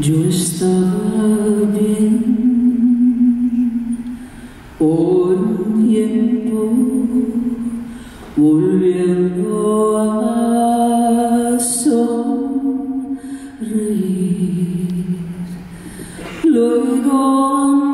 Yo estaba bien por un tiempo volviendo a sonreír. Luego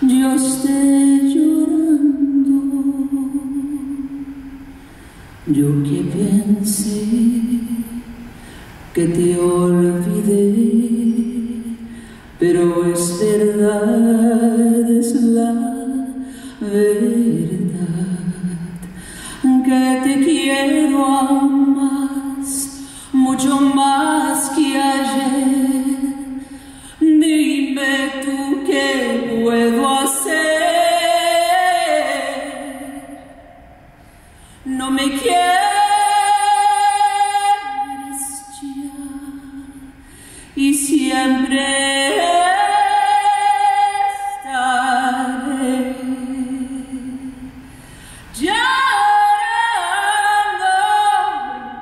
Yo estoy llorando, yo que pensé que te olvidé, pero es verdad.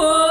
Oh